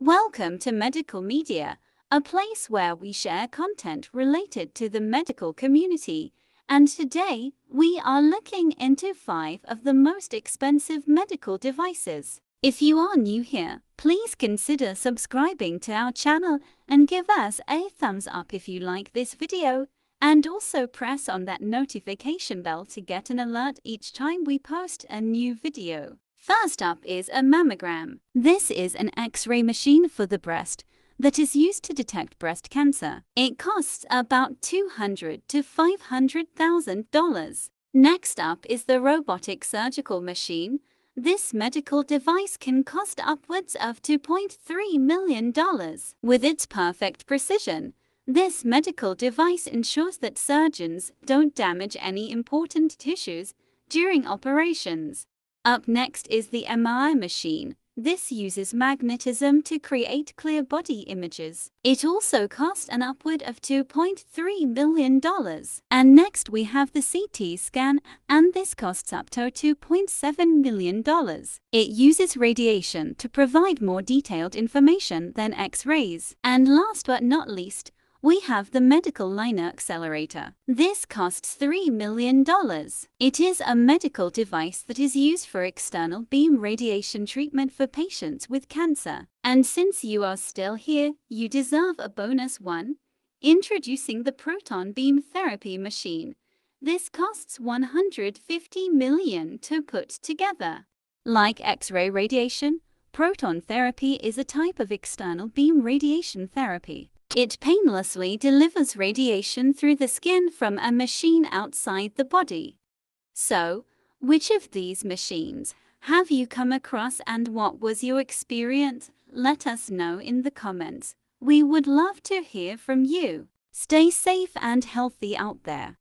Welcome to Medical Media, a place where we share content related to the medical community. And today, we are looking into five of the most expensive medical devices. If you are new here, please consider subscribing to our channel and give us a thumbs up if you like this video. And also press on that notification bell to get an alert each time we post a new video. First up is a mammogram. This is an X-ray machine for the breast that is used to detect breast cancer. It costs about $200 to $500,000. Next up is the robotic surgical machine. This medical device can cost upwards of $2.3 million. With its perfect precision, this medical device ensures that surgeons don't damage any important tissues during operations. Up next is the MRI machine. This uses magnetism to create clear body images. It also cost an upward of $2.3 million. And next we have the CT scan, and this costs up to $2.7 million. It uses radiation to provide more detailed information than X-rays. And last but not least, we have the Medical Linear Accelerator. This costs $3 million. It is a medical device that is used for external beam radiation treatment for patients with cancer. And since you are still here, you deserve a bonus one. Introducing the proton beam therapy machine. This costs 150 million to put together. Like X-ray radiation, proton therapy is a type of external beam radiation therapy. It painlessly delivers radiation through the skin from a machine outside the body. So, which of these machines have you come across and what was your experience? Let us know in the comments. We would love to hear from you. Stay safe and healthy out there.